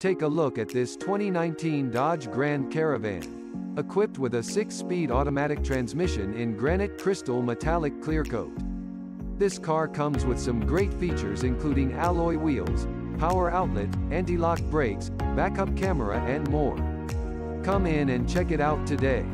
Take a look at this 2019 Dodge Grand Caravan. Equipped with a 6-speed automatic transmission in granite crystal metallic clear coat. This car comes with some great features including alloy wheels, power outlet, anti-lock brakes, backup camera and more. Come in and check it out today.